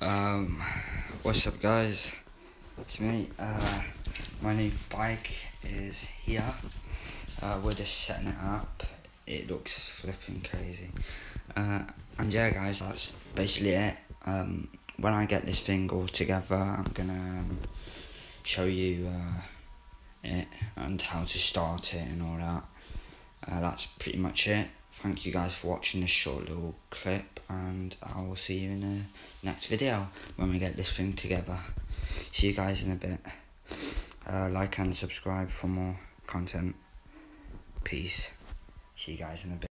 Um, what's up, guys? It's me. Uh, my new bike is here. Uh, we're just setting it up. It looks flipping crazy. Uh, and yeah, guys, that's basically it. Um, when I get this thing all together, I'm gonna um, show you uh, it and how to start it and all that. Uh, that's pretty much it. Thank you guys for watching this short little clip, and I will see you in the next video when we get this thing together. See you guys in a bit. Uh, like and subscribe for more content. Peace. See you guys in a bit.